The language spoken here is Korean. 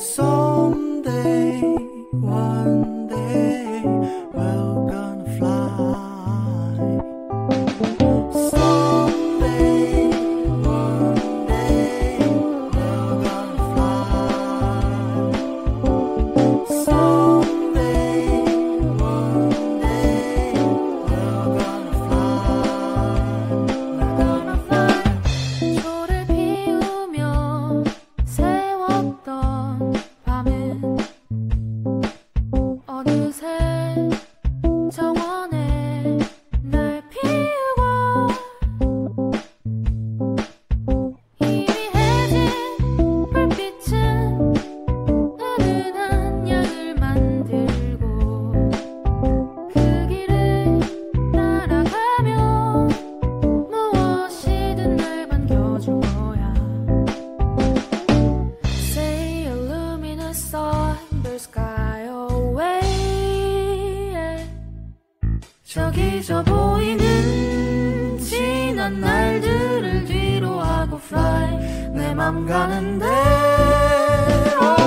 So 여기저 보이는 지난 날들을 뒤로하고 fly. 내맘 가는 대로.